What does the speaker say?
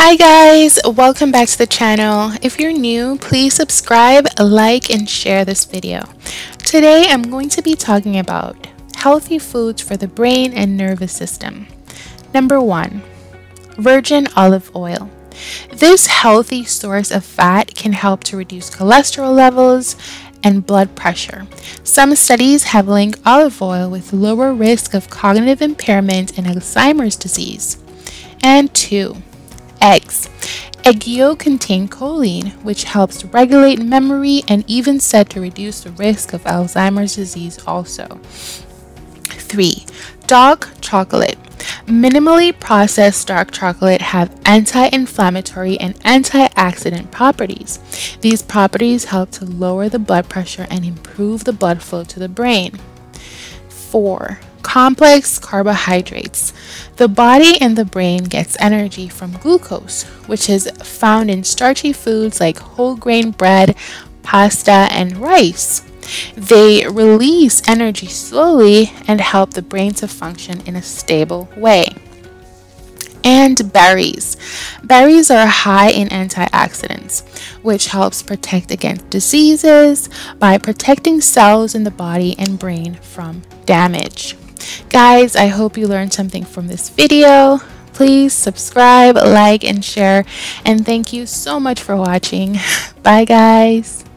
Hi guys, welcome back to the channel. If you're new, please subscribe, like, and share this video. Today I'm going to be talking about healthy foods for the brain and nervous system. Number one, virgin olive oil. This healthy source of fat can help to reduce cholesterol levels and blood pressure. Some studies have linked olive oil with lower risk of cognitive impairment and Alzheimer's disease. And two, eggs. Egg yolk contain choline, which helps regulate memory and even said to reduce the risk of Alzheimer's disease also. 3. Dark chocolate. Minimally processed dark chocolate have anti-inflammatory and antioxidant properties. These properties help to lower the blood pressure and improve the blood flow to the brain. 4 complex carbohydrates. The body and the brain gets energy from glucose, which is found in starchy foods like whole grain bread, pasta, and rice. They release energy slowly and help the brain to function in a stable way. And berries. Berries are high in antioxidants, which helps protect against diseases by protecting cells in the body and brain from damage. Guys, I hope you learned something from this video. Please subscribe, like, and share. And thank you so much for watching. Bye, guys.